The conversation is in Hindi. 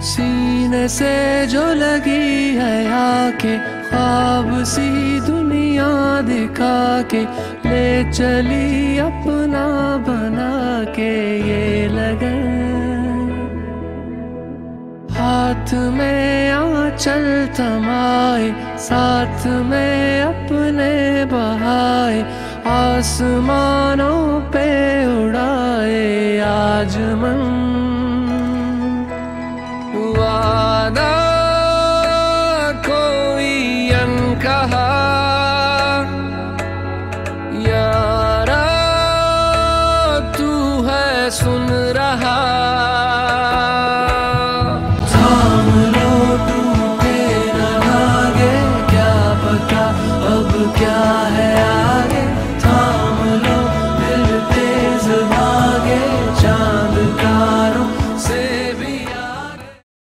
सीने से जो लगी है आके ख्वाब सी दुनिया दिखा के ले चली अपना बना के ये लगन हाथ में आंचल थमाए, साथ में अपने बहाए, आसमानों पे उड़ाए, आज मन कोई अनकहा। यारा है सुन रहा। थाम लो टूटे क्या पता अब क्या